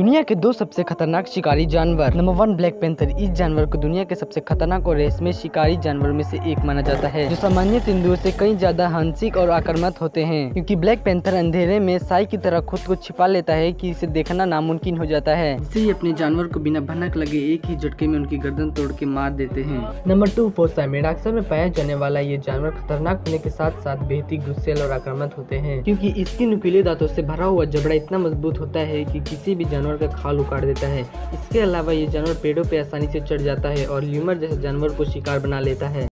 दुनिया के दो सबसे खतरनाक शिकारी जानवर। नंबर वन ब्लैक पेंथर इस जानवर को दुनिया के सबसे खतरनाक और रेशमी शिकारी जानवर में से एक माना जाता है, जो सामान्य तेंदुओं से कई ज़्यादा हंसिक और आक्रामक होते हैं, क्योंकि ब्लैक पेंथर अंधेरे में साई की तरह खुद को छिपा लेता है कि इसे देखना नामुमकिन हो जाता है। इससे ही अपने जानवर को बिना भनक लगे एक ही झटके में उनकी गर्दन तोड़ के मार देते हैं। नंबर टू फोसा मेडाक्सर में पाया जाने वाला ये जानवर खतरनाक होने के साथ साथ बेहद ही गुस्सेल और आक्रामक होते हैं, क्योंकि इसके नुकीले दांतों से भरा हुआ जबड़ा इतना मज़बूत होता है की किसी भी जानवर का खाल उखाड़ देता है। इसके अलावा ये जानवर पेड़ों पे आसानी से चढ़ जाता है और ल्यूमर जैसे जानवर को शिकार बना लेता है।